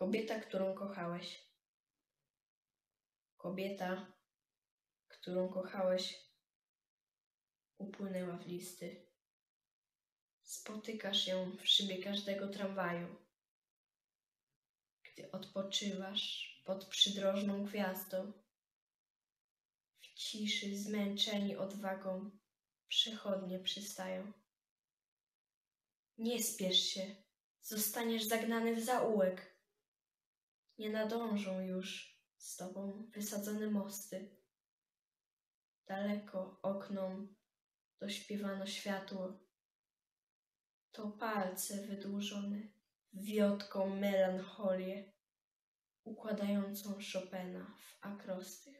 Kobieta, którą kochałeś. Kobieta, którą kochałeś, upłynęła w listy. Spotykasz ją w szybie każdego tramwaju. Gdy odpoczywasz pod przydrożną gwiazdą, w ciszy zmęczeni odwagą przechodnie przystają. Nie spiesz się, zostaniesz zagnany w zaułek. Nie nadążą już z tobą wysadzone mosty. Daleko oknom dośpiewano światło. To palce wydłużone wiotką melancholię, układającą Chopina w akrostych.